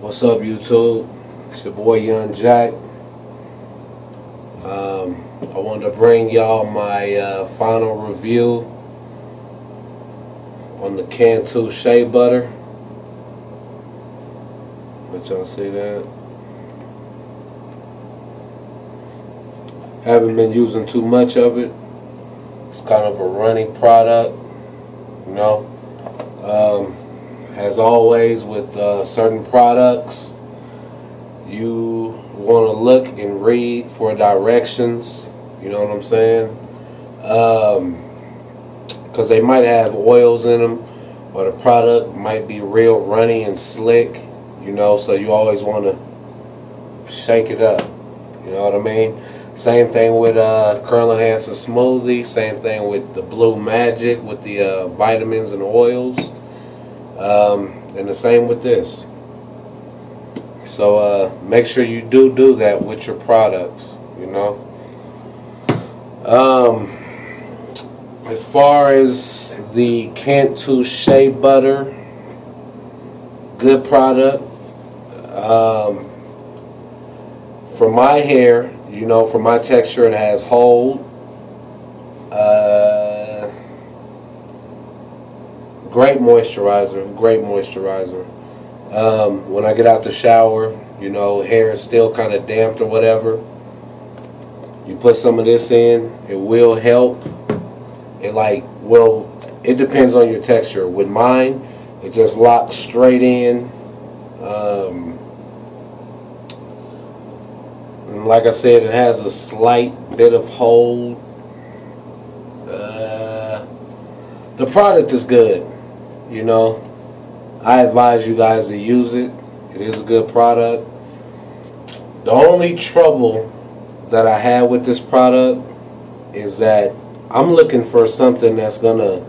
What's up, YouTube? It's your boy Young Jack. Um, I wanted to bring y'all my uh, final review on the Cantu Shea Butter. Let y'all see that. Haven't been using too much of it. It's kind of a runny product, you know. Um, as always with uh, certain products, you want to look and read for directions. You know what I'm saying? Because um, they might have oils in them, or the product might be real runny and slick. You know, so you always want to shake it up. You know what I mean? Same thing with uh, Curl Enhancer Smoothie. Same thing with the Blue Magic with the uh, vitamins and oils. Um, and the same with this. So uh, make sure you do do that with your products, you know. Um, as far as the Cantu Shea Butter, good product. Um, for my hair, you know, for my texture, it has hold. Uh, great moisturizer, great moisturizer. Um, when I get out the shower, you know, hair is still kind of damp or whatever. You put some of this in, it will help. It like, well, it depends on your texture. With mine, it just locks straight in. Um, and like I said, it has a slight bit of hold. Uh, the product is good. You know, I advise you guys to use it. It is a good product. The only trouble that I had with this product is that I'm looking for something that's going to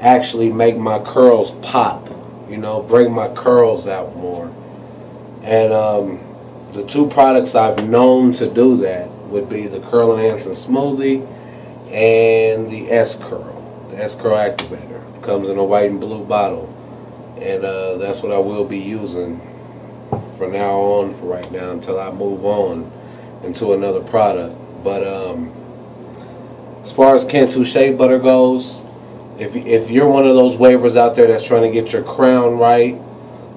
actually make my curls pop, you know, bring my curls out more. And um, the two products I've known to do that would be the Curl Enhancing Smoothie and the S Curl, the Curl Activator comes in a white and blue bottle. And uh, that's what I will be using for now on for right now until I move on into another product. But um, as far as Cantu Shea Butter goes if, if you're one of those wavers out there that's trying to get your crown right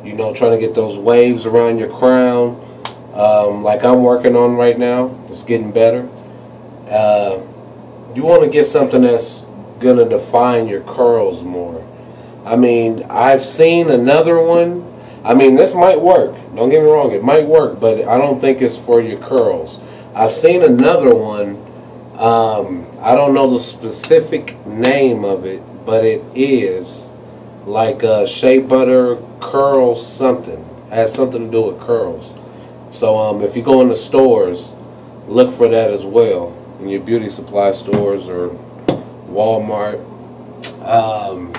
you know trying to get those waves around your crown um, like I'm working on right now it's getting better. Uh, you want to get something that's gonna define your curls more. I mean, I've seen another one. I mean, this might work. Don't get me wrong, it might work, but I don't think it's for your curls. I've seen another one. Um, I don't know the specific name of it, but it is like a shea butter curl something. It has something to do with curls. So um, if you go in the stores, look for that as well in your beauty supply stores or Walmart. Um,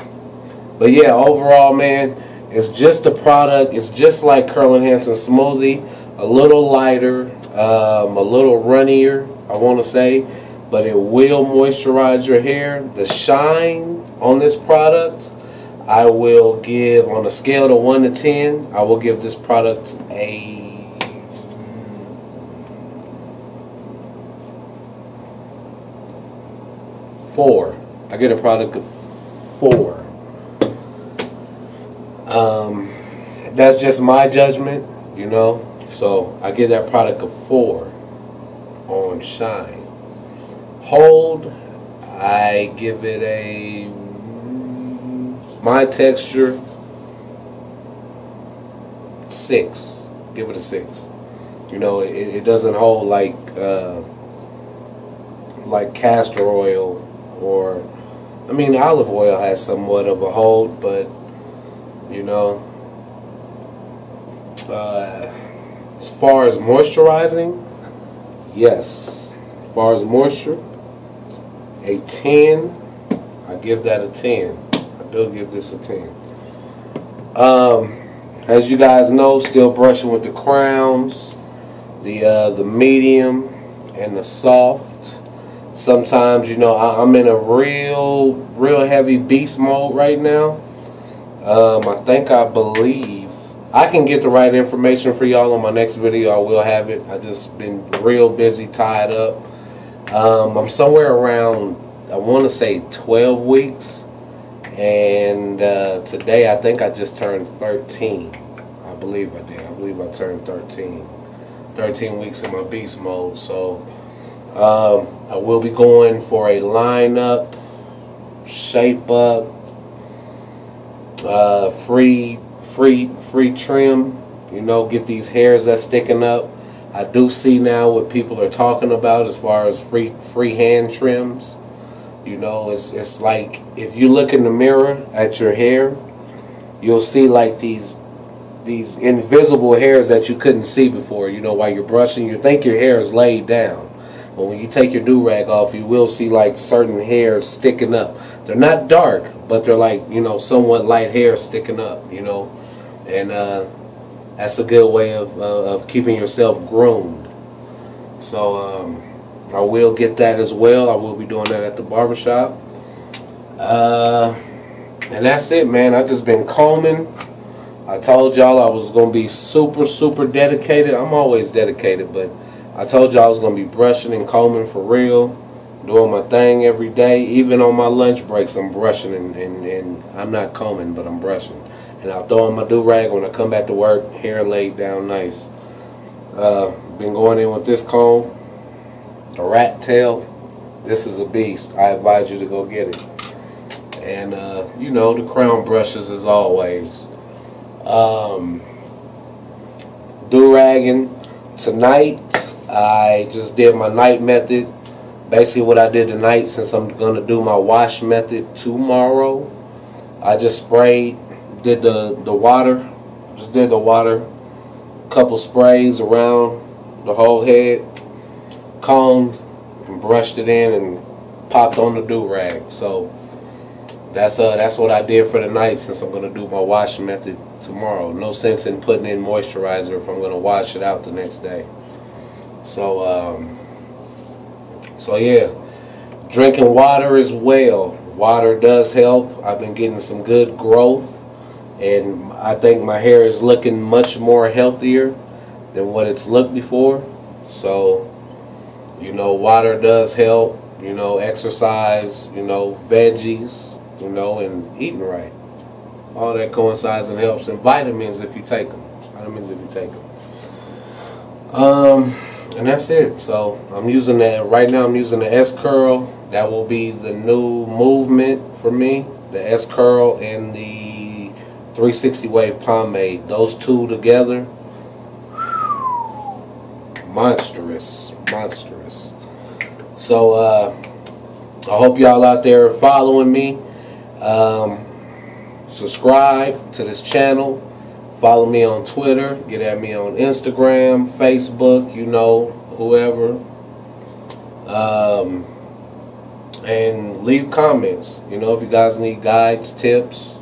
but yeah, overall, man, it's just a product. It's just like Curl Enhancing Smoothie, a little lighter, um, a little runnier, I want to say, but it will moisturize your hair. The shine on this product, I will give on a scale of 1 to 10, I will give this product a four. I get a product of four. Um, that's just my judgment, you know. So I give that product a four on Shine. Hold, I give it a my texture six. Give it a six. You know, it, it doesn't hold like uh, like castor oil or I mean olive oil has somewhat of a hold, but you know, uh, as far as moisturizing, yes. As far as moisture, a 10. I give that a 10. I do give this a 10. Um, as you guys know, still brushing with the crowns, the uh, the medium and the soft sometimes you know I, am in a real real heavy beast mode right now um, I think I believe I can get the right information for y'all on my next video. I will have it. I just been real busy, tied up. Um, I'm somewhere around, I want to say 12 weeks. And uh, today I think I just turned 13. I believe I did. I believe I turned 13. 13 weeks in my beast mode. So um, I will be going for a lineup, shape up, uh, free free free trim. You know, get these hairs that's sticking up. I do see now what people are talking about as far as free free hand trims. You know, it's it's like if you look in the mirror at your hair, you'll see like these these invisible hairs that you couldn't see before. You know, while you're brushing, you think your hair is laid down. But when you take your do rag off, you will see like certain hairs sticking up. They're not dark, but they're like, you know, somewhat light hair sticking up, you know and uh, that's a good way of, uh, of keeping yourself groomed. So um, I will get that as well. I will be doing that at the barbershop. Uh, and that's it, man. I just been combing. I told y'all I was going to be super, super dedicated. I'm always dedicated, but I told y'all I was going to be brushing and combing for real, doing my thing every day. Even on my lunch breaks, I'm brushing and, and, and I'm not combing, but I'm brushing and I'll throw on my do rag when I come back to work, hair laid down nice. Uh, been going in with this comb, a rat tail. This is a beast. I advise you to go get it. And uh, you know the crown brushes as always. Um, do ragging tonight. I just did my night method. Basically, what I did tonight, since I'm going to do my wash method tomorrow, I just sprayed did the the water, just did the water, couple sprays around the whole head, combed and brushed it in and popped on the do rag. So that's uh that's what I did for the night since I'm gonna do my wash method tomorrow. No sense in putting in moisturizer if I'm gonna wash it out the next day. So um so yeah, drinking water as well. Water does help. I've been getting some good growth and I think my hair is looking much more healthier than what it's looked before. So, you know, water does help. You know, exercise. You know, veggies. You know, and eating right. All that coincides and helps. And vitamins if you take them. Vitamins if you take them. Um, and that's it. So I'm using that right now. I'm using the S curl. That will be the new movement for me. The S curl and the 360 wave pomade. Those two together, monstrous, monstrous. So uh, I hope y'all out there following me. Um, subscribe to this channel. Follow me on Twitter. Get at me on Instagram, Facebook. You know, whoever. Um, and leave comments. You know, if you guys need guides, tips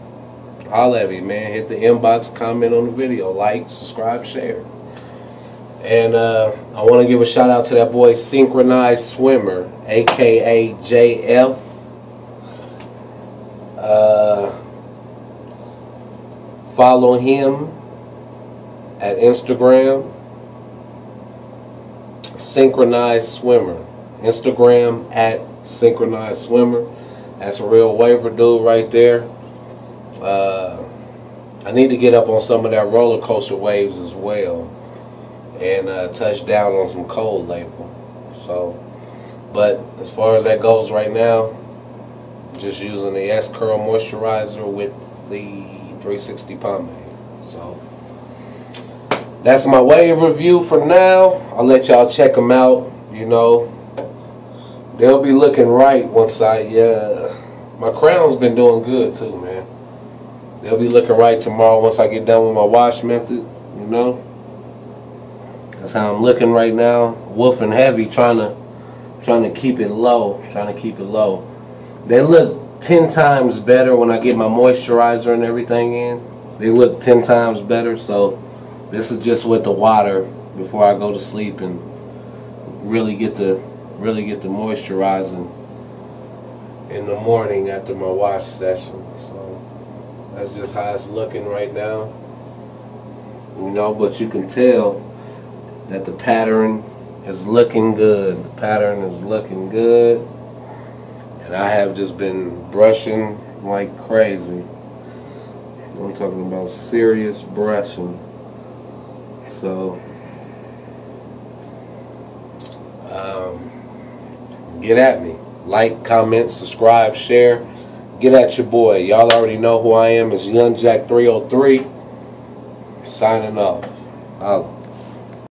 holla at me, man. Hit the inbox, comment on the video, like, subscribe, share. And uh, I want to give a shout out to that boy Synchronized Swimmer, aka JF. Follow him at Instagram. Synchronized Swimmer. Instagram at Synchronized Swimmer. That's a real waver dude right there. Uh, I need to get up on some of that roller coaster waves as well, and uh, touch down on some cold label. So, but as far as that goes right now, just using the S Curl moisturizer with the 360 pomade. So that's my wave review for now. I'll let y'all check them out. You know, they'll be looking right once I. Uh, my crown's been doing good too, man. They'll be looking right tomorrow once I get done with my wash method, you know. That's how I'm looking right now. Wolfin' heavy trying to trying to keep it low, trying to keep it low. They look 10 times better when I get my moisturizer and everything in. They look 10 times better, so this is just with the water before I go to sleep and really get the really get the moisturizing in the morning after my wash session. So that's just how it's looking right now. You know, but you can tell that the pattern is looking good. The pattern is looking good. And I have just been brushing like crazy. I'm talking about serious brushing. So, um, get at me. Like, comment, subscribe, share. Get at your boy. Y'all already know who I am. It's Young Jack 303. Signing off. Out.